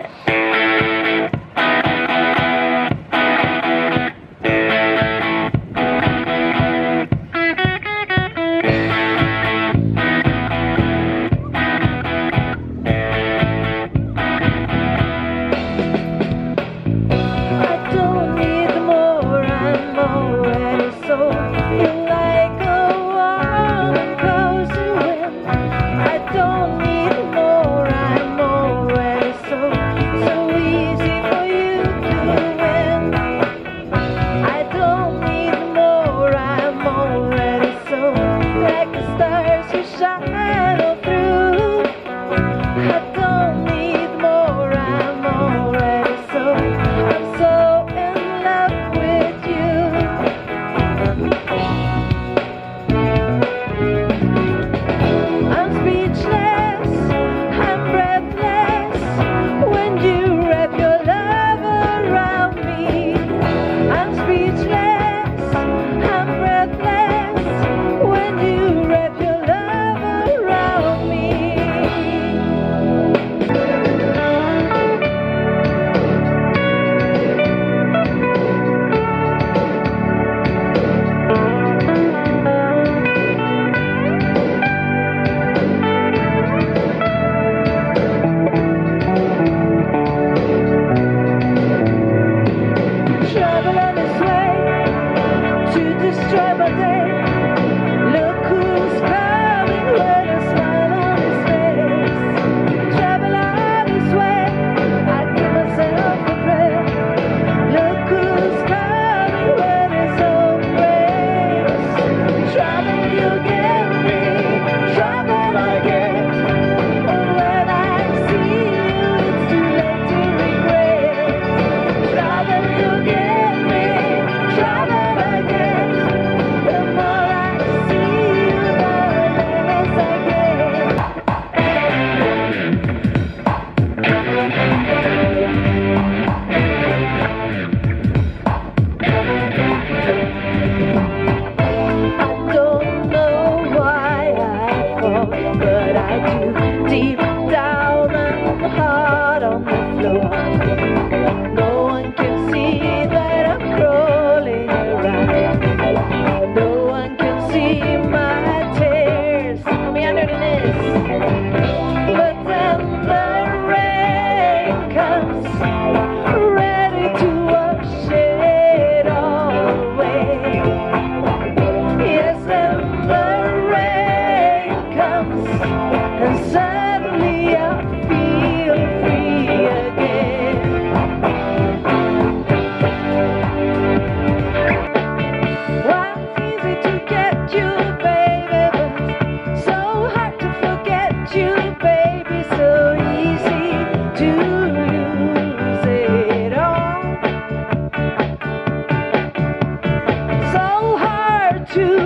it. Bye. true.